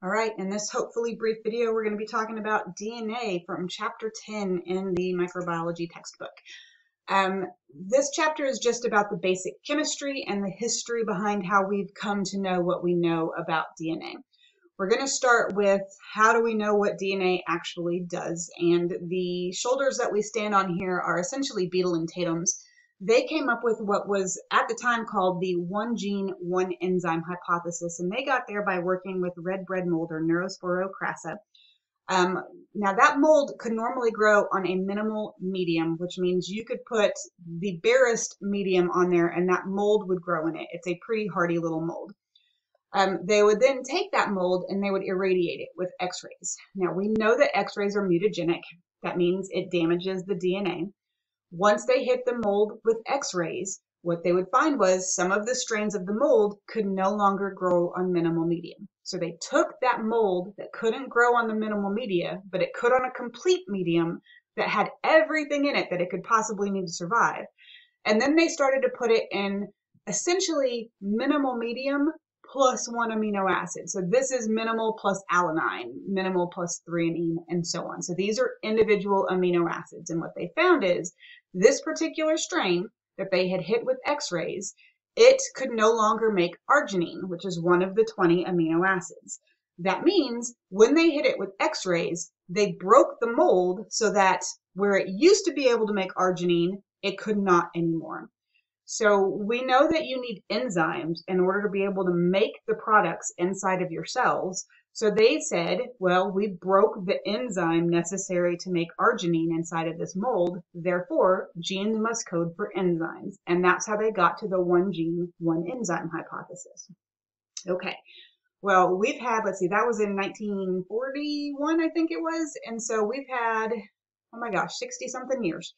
All right, in this hopefully brief video, we're going to be talking about DNA from chapter 10 in the microbiology textbook. Um, this chapter is just about the basic chemistry and the history behind how we've come to know what we know about DNA. We're going to start with how do we know what DNA actually does? And the shoulders that we stand on here are essentially Beadle and Tatum's they came up with what was at the time called the one gene, one enzyme hypothesis. And they got there by working with red bread mold or Neurospora crassa. Um, now that mold could normally grow on a minimal medium, which means you could put the barest medium on there and that mold would grow in it. It's a pretty hardy little mold. Um, they would then take that mold and they would irradiate it with x-rays. Now we know that x-rays are mutagenic. That means it damages the DNA. Once they hit the mold with x-rays, what they would find was some of the strains of the mold could no longer grow on minimal medium. So they took that mold that couldn't grow on the minimal media, but it could on a complete medium that had everything in it that it could possibly need to survive. And then they started to put it in essentially minimal medium plus one amino acid. So this is minimal plus alanine, minimal plus threonine, and so on. So these are individual amino acids. And what they found is this particular strain that they had hit with x-rays, it could no longer make arginine, which is one of the 20 amino acids. That means when they hit it with x-rays, they broke the mold so that where it used to be able to make arginine, it could not anymore. So we know that you need enzymes in order to be able to make the products inside of your cells. So they said, well, we broke the enzyme necessary to make arginine inside of this mold. Therefore, genes must code for enzymes. And that's how they got to the one gene, one enzyme hypothesis. Okay. Well, we've had, let's see, that was in 1941, I think it was. And so we've had, oh my gosh, 60 something years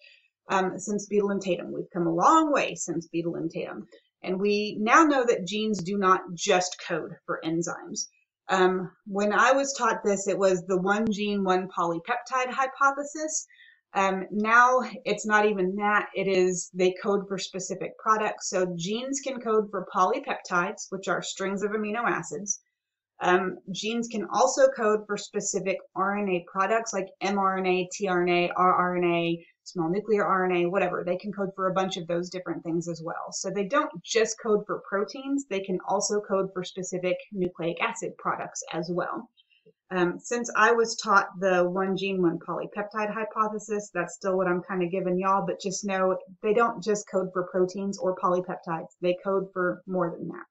um, since Beadle and Tatum. We've come a long way since Beadle and Tatum. And we now know that genes do not just code for enzymes. Um, when I was taught this, it was the one gene, one polypeptide hypothesis. Um, now it's not even that. It is they code for specific products. So genes can code for polypeptides, which are strings of amino acids. Um, genes can also code for specific RNA products like mRNA, tRNA, rRNA, small nuclear RNA, whatever. They can code for a bunch of those different things as well. So they don't just code for proteins, they can also code for specific nucleic acid products as well. Um, since I was taught the one gene, one polypeptide hypothesis, that's still what I'm kind of giving y'all, but just know they don't just code for proteins or polypeptides. They code for more than that.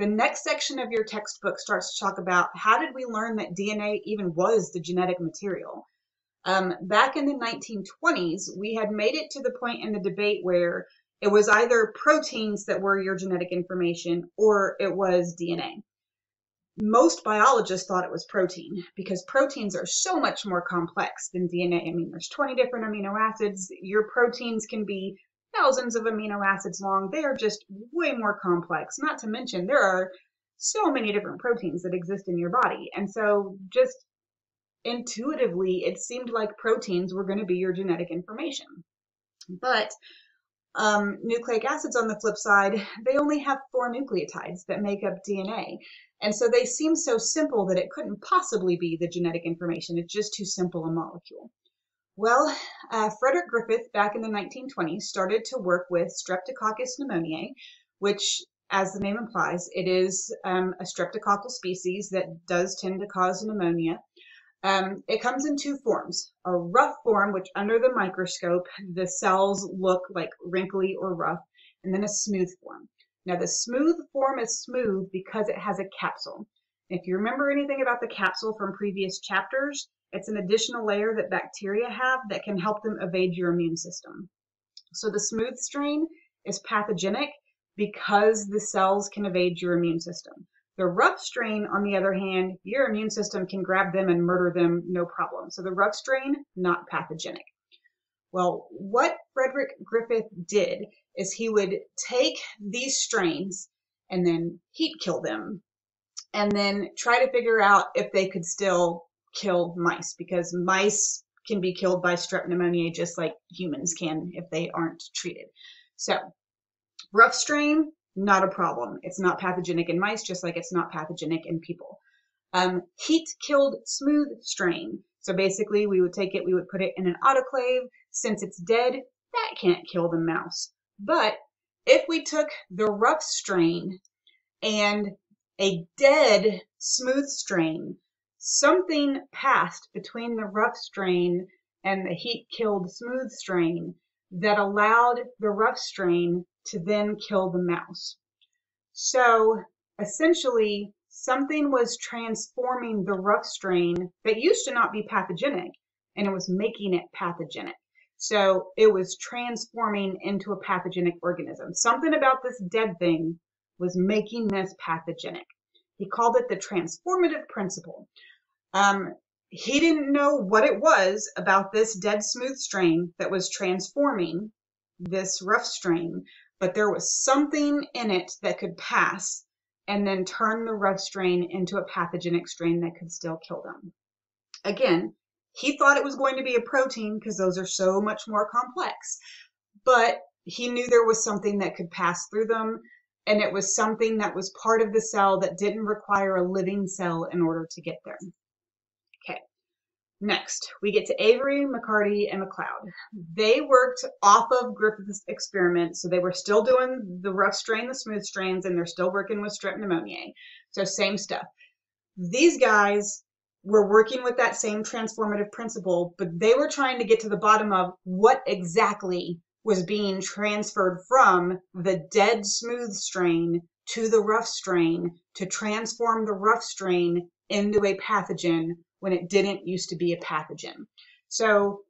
The next section of your textbook starts to talk about how did we learn that DNA even was the genetic material? Um, back in the 1920s, we had made it to the point in the debate where it was either proteins that were your genetic information or it was DNA. Most biologists thought it was protein because proteins are so much more complex than DNA. I mean, there's 20 different amino acids. Your proteins can be thousands of amino acids long. They are just way more complex. Not to mention, there are so many different proteins that exist in your body. And so just intuitively it seemed like proteins were going to be your genetic information. But um, nucleic acids on the flip side, they only have four nucleotides that make up DNA. And so they seem so simple that it couldn't possibly be the genetic information. It's just too simple a molecule. Well, uh, Frederick Griffith back in the 1920s started to work with Streptococcus pneumoniae, which as the name implies, it is um, a streptococcal species that does tend to cause pneumonia. Um, it comes in two forms. A rough form, which under the microscope, the cells look like wrinkly or rough, and then a smooth form. Now the smooth form is smooth because it has a capsule. If you remember anything about the capsule from previous chapters, it's an additional layer that bacteria have that can help them evade your immune system. So the smooth strain is pathogenic because the cells can evade your immune system. The rough strain, on the other hand, your immune system can grab them and murder them no problem. So the rough strain, not pathogenic. Well, what Frederick Griffith did is he would take these strains and then heat kill them and then try to figure out if they could still kill mice because mice can be killed by strep pneumonia just like humans can if they aren't treated. So rough strain, not a problem. It's not pathogenic in mice, just like it's not pathogenic in people. Um, heat killed smooth strain. So basically, we would take it, we would put it in an autoclave. Since it's dead, that can't kill the mouse. But if we took the rough strain and a dead smooth strain, something passed between the rough strain and the heat killed smooth strain that allowed the rough strain to then kill the mouse. So essentially, something was transforming the rough strain that used to not be pathogenic and it was making it pathogenic. So it was transforming into a pathogenic organism. Something about this dead thing was making this pathogenic. He called it the transformative principle. Um, he didn't know what it was about this dead smooth strain that was transforming this rough strain, but there was something in it that could pass and then turn the rough strain into a pathogenic strain that could still kill them. Again, he thought it was going to be a protein because those are so much more complex, but he knew there was something that could pass through them and it was something that was part of the cell that didn't require a living cell in order to get there. Okay, next, we get to Avery, McCarty, and MacLeod. They worked off of Griffith's experiment, so they were still doing the rough strain, the smooth strains, and they're still working with strep pneumoniae. So same stuff. These guys were working with that same transformative principle, but they were trying to get to the bottom of what exactly was being transferred from the dead smooth strain to the rough strain to transform the rough strain into a pathogen when it didn't used to be a pathogen. So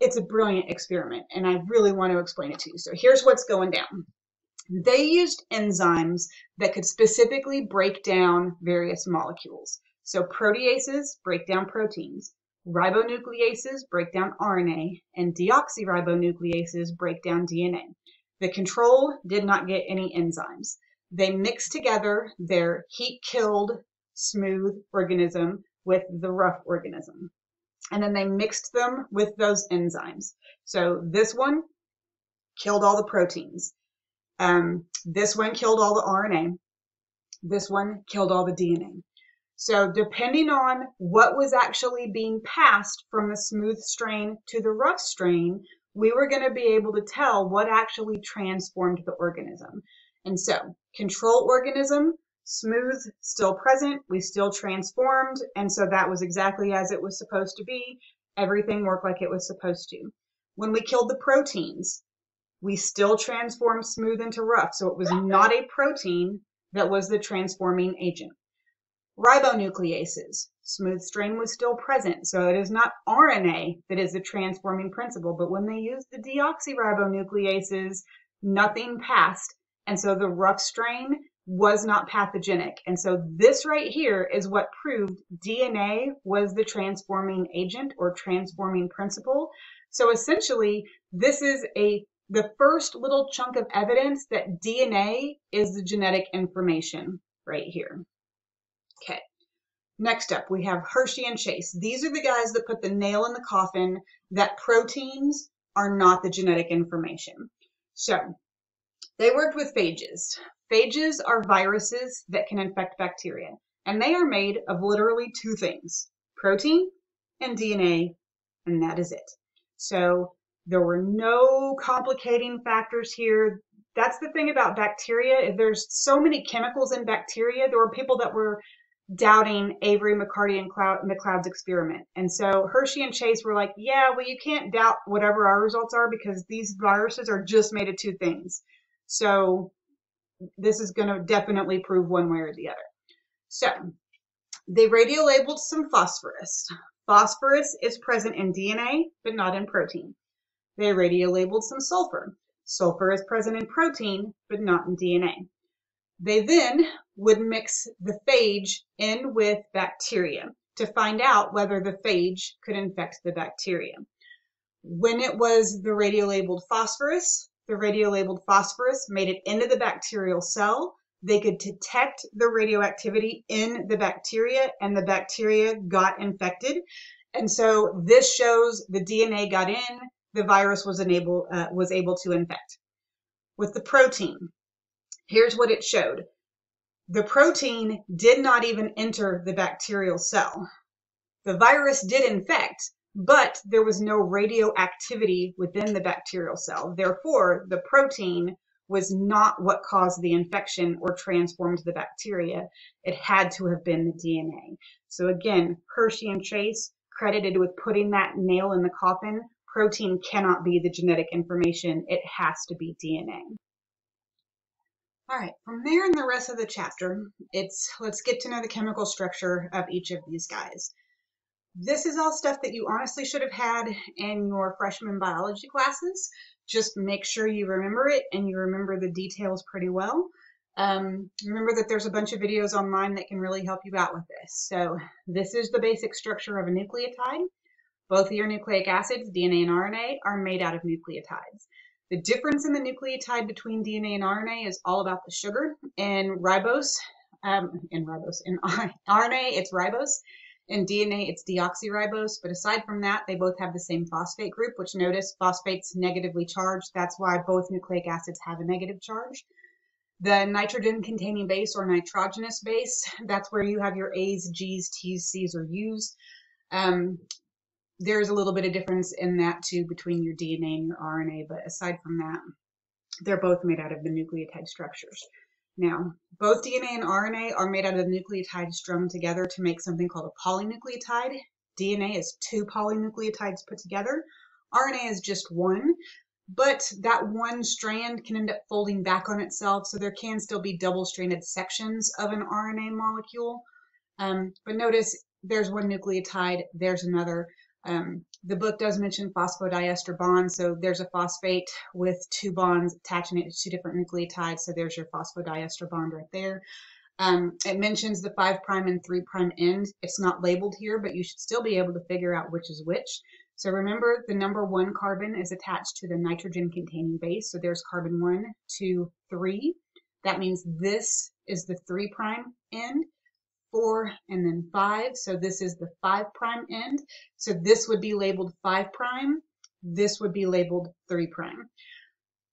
it's a brilliant experiment and I really want to explain it to you. So here's what's going down. They used enzymes that could specifically break down various molecules. So proteases break down proteins, ribonucleases break down RNA, and deoxyribonucleases break down DNA. The control did not get any enzymes. They mixed together their heat killed smooth organism with the rough organism. And then they mixed them with those enzymes. So this one killed all the proteins. Um, this one killed all the RNA. This one killed all the DNA. So depending on what was actually being passed from the smooth strain to the rough strain, we were going to be able to tell what actually transformed the organism. And so control organism smooth, still present. We still transformed. And so that was exactly as it was supposed to be. Everything worked like it was supposed to. When we killed the proteins, we still transformed smooth into rough. So it was not a protein that was the transforming agent. Ribonucleases, smooth strain was still present. So it is not RNA that is the transforming principle, but when they used the deoxyribonucleases, nothing passed. And so the rough strain was not pathogenic. And so this right here is what proved DNA was the transforming agent or transforming principle. So essentially, this is a the first little chunk of evidence that DNA is the genetic information right here. Okay. Next up, we have Hershey and Chase. These are the guys that put the nail in the coffin that proteins are not the genetic information. So they worked with phages. Phages are viruses that can infect bacteria, and they are made of literally two things, protein and DNA, and that is it. So there were no complicating factors here. That's the thing about bacteria. There's so many chemicals in bacteria. There were people that were doubting Avery, McCarty, and MacLeod's experiment. And so Hershey and Chase were like, yeah, well, you can't doubt whatever our results are because these viruses are just made of two things. So this is going to definitely prove one way or the other. So they radiolabeled some phosphorus. Phosphorus is present in DNA, but not in protein. They radiolabeled some sulfur. Sulfur is present in protein, but not in DNA. They then would mix the phage in with bacteria to find out whether the phage could infect the bacteria. When it was the radiolabeled phosphorus, the radiolabeled phosphorus made it into the bacterial cell. They could detect the radioactivity in the bacteria and the bacteria got infected. And so this shows the DNA got in, the virus was, enable, uh, was able to infect. With the protein, here's what it showed. The protein did not even enter the bacterial cell. The virus did infect, but there was no radioactivity within the bacterial cell. Therefore, the protein was not what caused the infection or transformed the bacteria. It had to have been the DNA. So again, Hershey and Chase credited with putting that nail in the coffin. Protein cannot be the genetic information. It has to be DNA. All right, from there in the rest of the chapter, it's let's get to know the chemical structure of each of these guys. This is all stuff that you honestly should have had in your freshman biology classes. Just make sure you remember it and you remember the details pretty well. Um, remember that there's a bunch of videos online that can really help you out with this. So this is the basic structure of a nucleotide. Both your nucleic acids, DNA and RNA, are made out of nucleotides. The difference in the nucleotide between DNA and RNA is all about the sugar. In ribose, um, in ribose, in RNA, it's ribose. In DNA, it's deoxyribose, but aside from that, they both have the same phosphate group, which notice phosphate's negatively charged. That's why both nucleic acids have a negative charge. The nitrogen containing base or nitrogenous base, that's where you have your A's, G's, T's, C's, or U's. Um, there's a little bit of difference in that too between your DNA and your RNA, but aside from that, they're both made out of the nucleotide structures. Now, both DNA and RNA are made out of nucleotides strung together to make something called a polynucleotide. DNA is two polynucleotides put together. RNA is just one, but that one strand can end up folding back on itself, so there can still be double-stranded sections of an RNA molecule. Um, but notice there's one nucleotide, there's another. Um, the book does mention phosphodiester bonds, so there's a phosphate with two bonds attaching it to two different nucleotides, so there's your phosphodiester bond right there. Um, it mentions the 5' and 3' end. It's not labeled here, but you should still be able to figure out which is which. So remember, the number one carbon is attached to the nitrogen-containing base, so there's carbon 1, 2, 3. That means this is the 3' end four, and then five. So this is the five prime end. So this would be labeled five prime. This would be labeled three prime.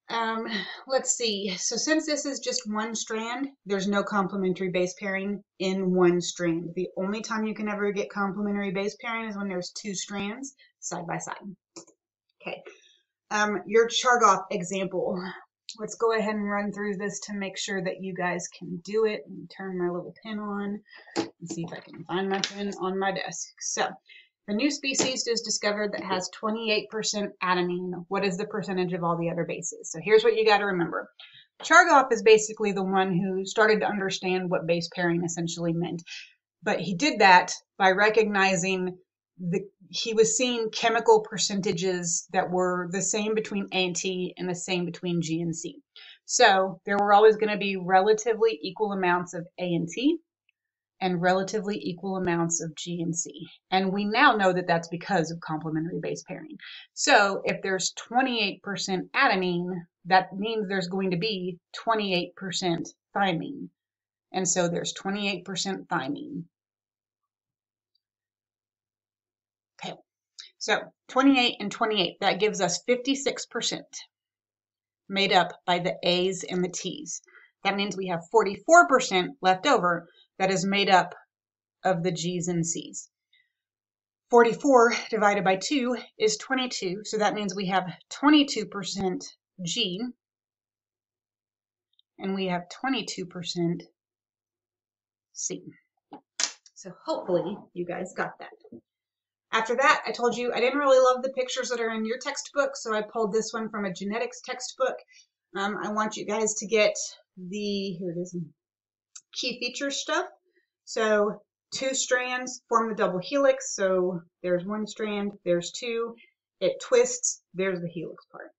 Um, let's see. So since this is just one strand, there's no complementary base pairing in one strand. The only time you can ever get complementary base pairing is when there's two strands side by side. Okay. Um, your Chargaff example let's go ahead and run through this to make sure that you guys can do it and turn my little pen on and see if I can find my pen on my desk. So the new species is discovered that has 28% adenine. What is the percentage of all the other bases? So here's what you got to remember. Chargaff is basically the one who started to understand what base pairing essentially meant. But he did that by recognizing the he was seeing chemical percentages that were the same between A and T and the same between G and C. So there were always going to be relatively equal amounts of A and T and relatively equal amounts of G and C. And we now know that that's because of complementary base pairing. So if there's 28% adenine, that means there's going to be 28% thymine. And so there's 28% thymine. So 28 and 28, that gives us 56% made up by the A's and the T's. That means we have 44% left over that is made up of the G's and C's. 44 divided by 2 is 22, so that means we have 22% G and we have 22% C. So hopefully you guys got that. After that, I told you I didn't really love the pictures that are in your textbook, so I pulled this one from a genetics textbook. Um, I want you guys to get the, here it is, key features stuff. So two strands form the double helix. So there's one strand, there's two. It twists, there's the helix part.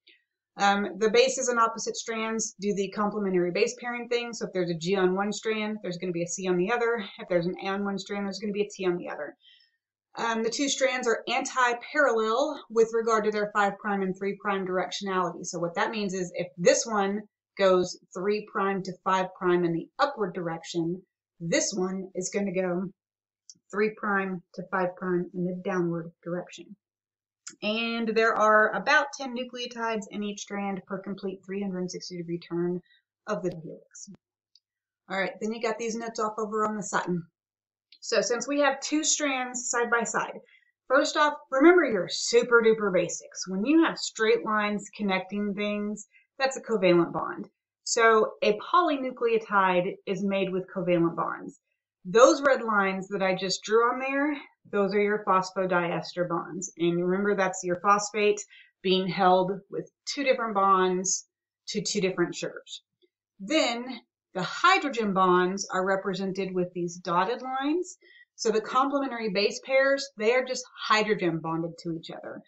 Um, the bases and opposite strands do the complementary base pairing thing. So if there's a G on one strand, there's going to be a C on the other. If there's an A on one strand, there's going to be a T on the other. Um, the two strands are anti-parallel with regard to their 5' and 3' directionality. So what that means is if this one goes 3' to 5' in the upward direction, this one is going to go 3' to 5' in the downward direction. And there are about 10 nucleotides in each strand per complete 360 degree turn of the helix. All right, then you got these notes off over on the side. So since we have two strands side by side, first off, remember your super duper basics. When you have straight lines connecting things, that's a covalent bond. So a polynucleotide is made with covalent bonds. Those red lines that I just drew on there, those are your phosphodiester bonds. And remember that's your phosphate being held with two different bonds to two different sugars. Then the hydrogen bonds are represented with these dotted lines. So the complementary base pairs, they are just hydrogen bonded to each other.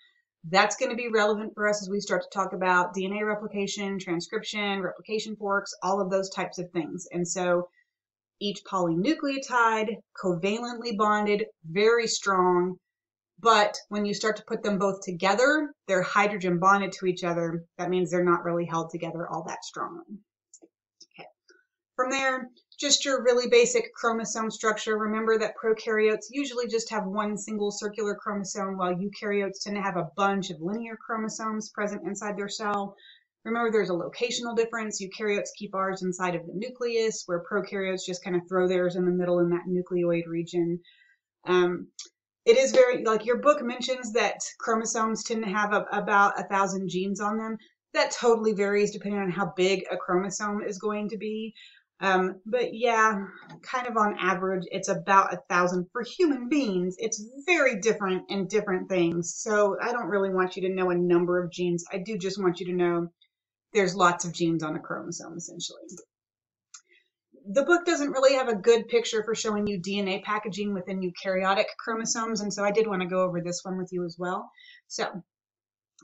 That's going to be relevant for us as we start to talk about DNA replication, transcription, replication forks, all of those types of things. And so each polynucleotide, covalently bonded, very strong. But when you start to put them both together, they're hydrogen bonded to each other. That means they're not really held together all that strongly. From there, just your really basic chromosome structure. Remember that prokaryotes usually just have one single circular chromosome, while eukaryotes tend to have a bunch of linear chromosomes present inside their cell. Remember, there's a locational difference. Eukaryotes keep ours inside of the nucleus, where prokaryotes just kind of throw theirs in the middle in that nucleoid region. Um, it is very, like your book mentions that chromosomes tend to have a, about a thousand genes on them. That totally varies depending on how big a chromosome is going to be. Um, but yeah, kind of on average, it's about a thousand for human beings. It's very different in different things. So I don't really want you to know a number of genes. I do just want you to know there's lots of genes on a chromosome, essentially. The book doesn't really have a good picture for showing you DNA packaging within eukaryotic chromosomes, and so I did want to go over this one with you as well. So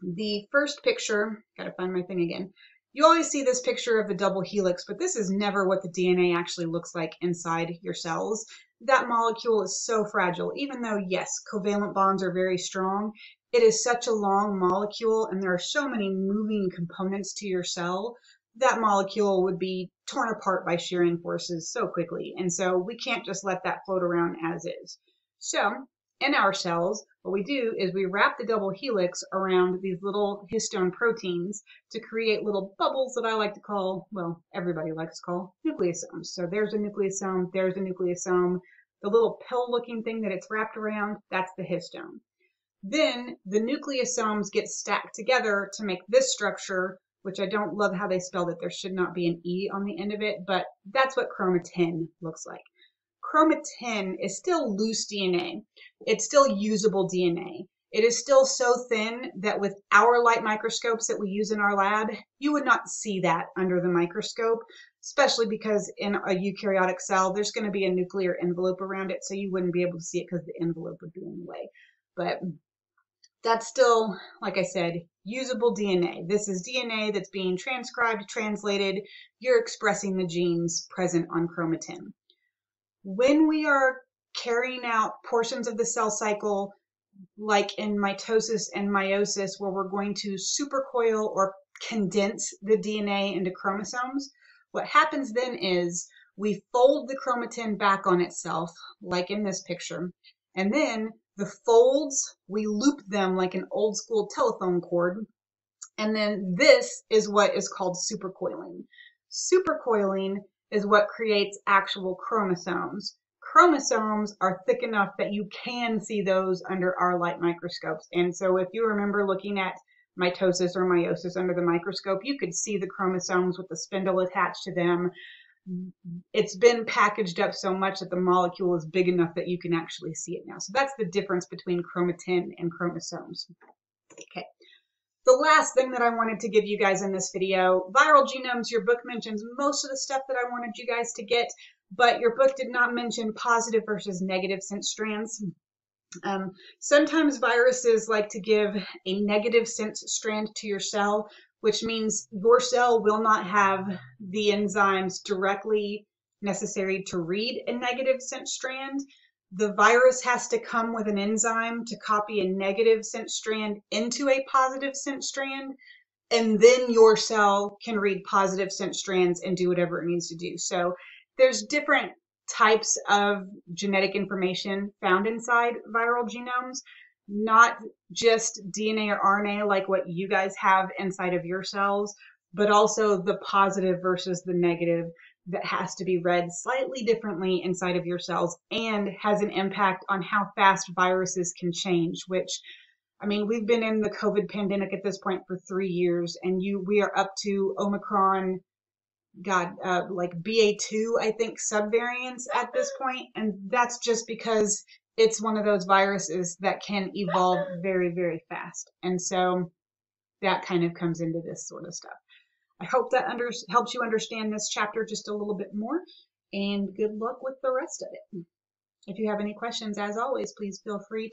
the first picture, gotta find my thing again, you always see this picture of the double helix, but this is never what the DNA actually looks like inside your cells. That molecule is so fragile, even though, yes, covalent bonds are very strong. It is such a long molecule, and there are so many moving components to your cell. That molecule would be torn apart by shearing forces so quickly. And so we can't just let that float around as is. So in our cells, what we do is we wrap the double helix around these little histone proteins to create little bubbles that I like to call, well, everybody likes to call nucleosomes. So there's a nucleosome, there's a nucleosome. The little pill looking thing that it's wrapped around, that's the histone. Then the nucleosomes get stacked together to make this structure, which I don't love how they spelled it. There should not be an E on the end of it, but that's what chromatin looks like chromatin is still loose DNA. It's still usable DNA. It is still so thin that with our light microscopes that we use in our lab, you would not see that under the microscope, especially because in a eukaryotic cell, there's going to be a nuclear envelope around it, so you wouldn't be able to see it because the envelope would be in the way. But that's still, like I said, usable DNA. This is DNA that's being transcribed, translated. You're expressing the genes present on chromatin when we are carrying out portions of the cell cycle, like in mitosis and meiosis, where we're going to supercoil or condense the DNA into chromosomes, what happens then is we fold the chromatin back on itself, like in this picture, and then the folds, we loop them like an old school telephone cord, and then this is what is called supercoiling. Supercoiling is what creates actual chromosomes. Chromosomes are thick enough that you can see those under our light microscopes. And so if you remember looking at mitosis or meiosis under the microscope, you could see the chromosomes with the spindle attached to them. It's been packaged up so much that the molecule is big enough that you can actually see it now. So that's the difference between chromatin and chromosomes. Okay. The last thing that I wanted to give you guys in this video, viral genomes, your book mentions most of the stuff that I wanted you guys to get, but your book did not mention positive versus negative sense strands. Um, sometimes viruses like to give a negative sense strand to your cell, which means your cell will not have the enzymes directly necessary to read a negative sense strand the virus has to come with an enzyme to copy a negative sense strand into a positive sense strand. And then your cell can read positive sense strands and do whatever it needs to do. So there's different types of genetic information found inside viral genomes, not just DNA or RNA like what you guys have inside of your cells, but also the positive versus the negative that has to be read slightly differently inside of your cells and has an impact on how fast viruses can change, which I mean, we've been in the COVID pandemic at this point for three years and you, we are up to Omicron, God, uh, like BA2, I think subvariants at this. And that's just because it's one of those viruses that can evolve very, very fast. And so that kind of comes into this sort of stuff. I hope that under, helps you understand this chapter just a little bit more and good luck with the rest of it. If you have any questions, as always, please feel free